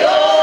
Lord.